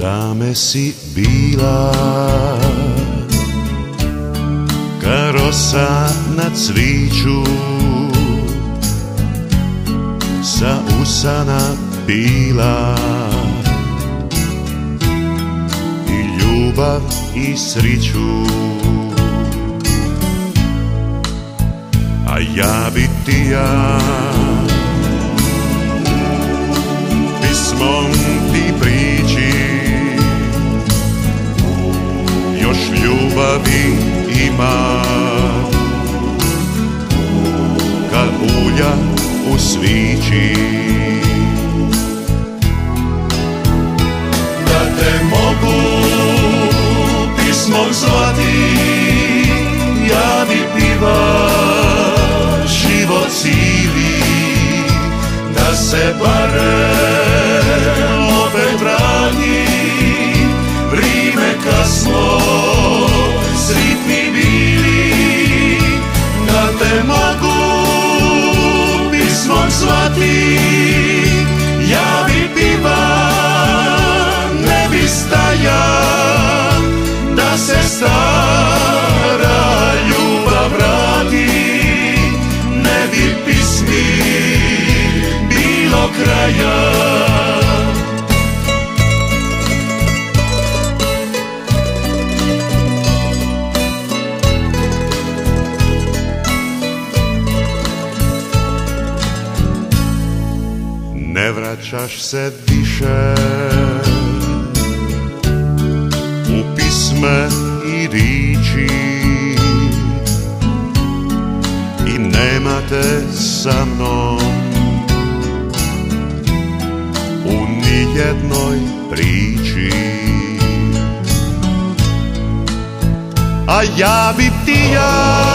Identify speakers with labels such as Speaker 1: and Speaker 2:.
Speaker 1: Zame si bila. Karosa na cviću. Sa usana bila I ljubav i sriću. A ja bi ti ja Pismom Još ljubavi ima. Kad ulja u svići. Da te mogu pismom zvati Ja bi piva život cili. Da se barem kraja. Ne vraćaš se više. U pisme i riči. I nema te sa mnom nijednoj priči A ja bi ti ja